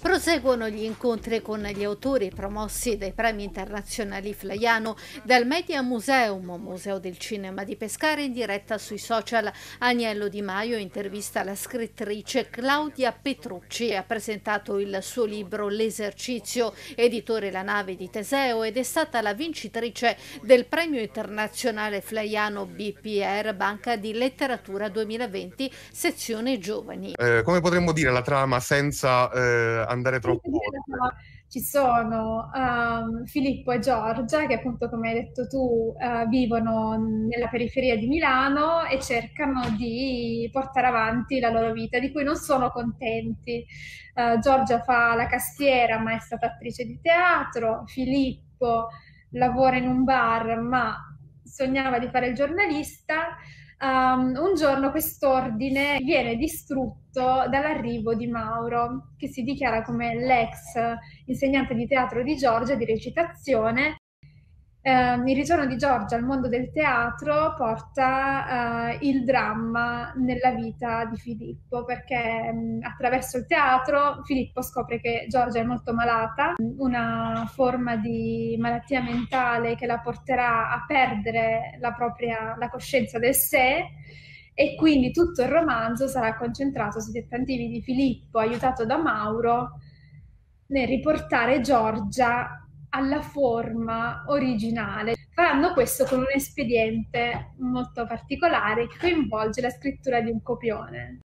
Proseguono gli incontri con gli autori promossi dai premi internazionali Flaiano dal Media Museum, Museo del Cinema di Pescara, in diretta sui social. Agnello Di Maio intervista la scrittrice Claudia Petrucci e ha presentato il suo libro L'esercizio, editore La nave di Teseo, ed è stata la vincitrice del premio internazionale Flaiano BPR Banca di Letteratura 2020, sezione giovani. Eh, come potremmo dire la trama senza eh, andare troppo oltre. Ci sono um, Filippo e Giorgia che appunto come hai detto tu uh, vivono nella periferia di Milano e cercano di portare avanti la loro vita di cui non sono contenti. Uh, Giorgia fa la castiera ma è stata attrice di teatro, Filippo lavora in un bar ma sognava di fare il giornalista Um, un giorno quest'ordine viene distrutto dall'arrivo di Mauro, che si dichiara come l'ex insegnante di teatro di Giorgia di recitazione eh, il ritorno di Giorgia al mondo del teatro porta eh, il dramma nella vita di Filippo, perché mh, attraverso il teatro Filippo scopre che Giorgia è molto malata, una forma di malattia mentale che la porterà a perdere la propria la coscienza del sé e quindi tutto il romanzo sarà concentrato sui tentativi di Filippo, aiutato da Mauro, nel riportare Giorgia alla forma originale. Faranno questo con un espediente molto particolare che coinvolge la scrittura di un copione.